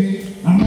que